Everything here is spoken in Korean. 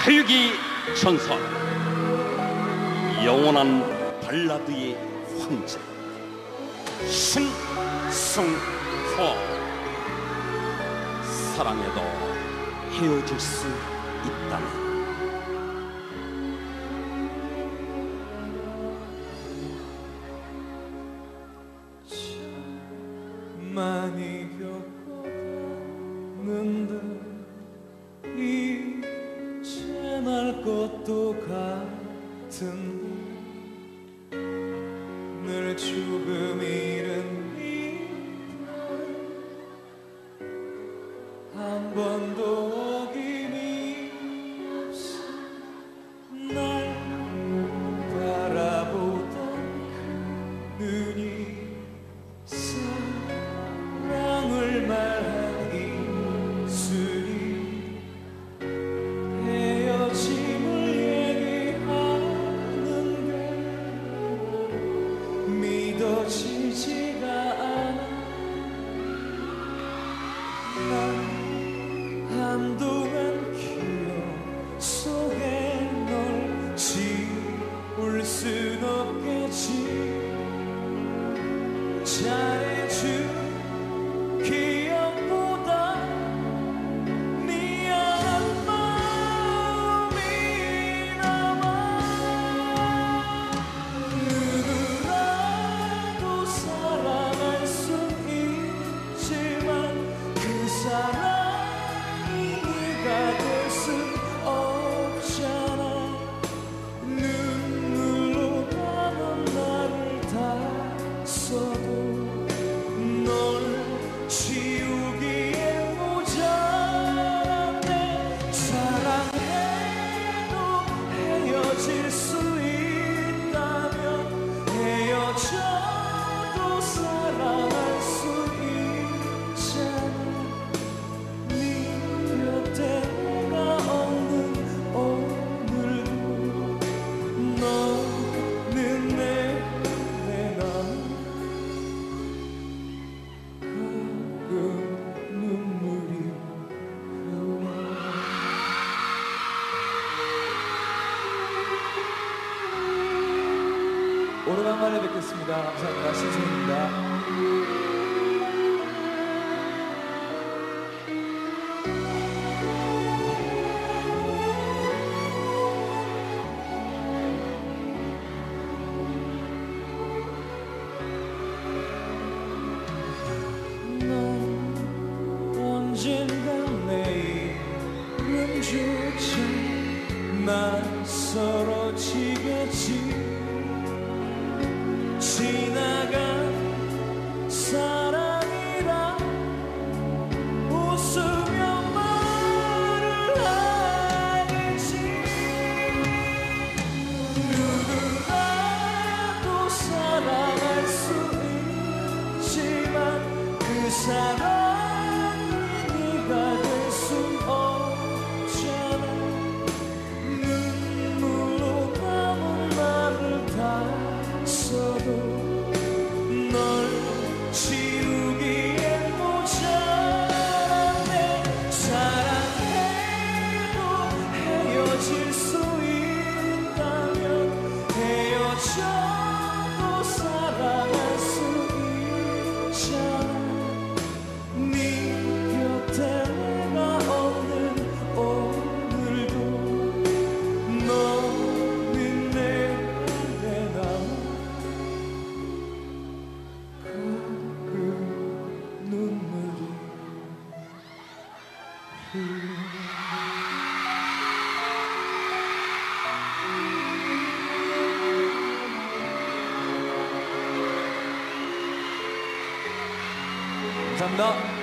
하유기 전설 영원한 발라드의 황제 신승호. 사랑에도 헤어질 수 있다는 많이 겪었는데 뜻은 늘 죽음 잃은 이한 번도 sorry 오랜만에 뵙겠습니다. 감사합니다. 신승입니다. 낯설어지겠지. 지나간 사랑이라 웃으며 말을 하겠지. 누구라도 사랑할 수 있지만 그 사랑 감사합니다.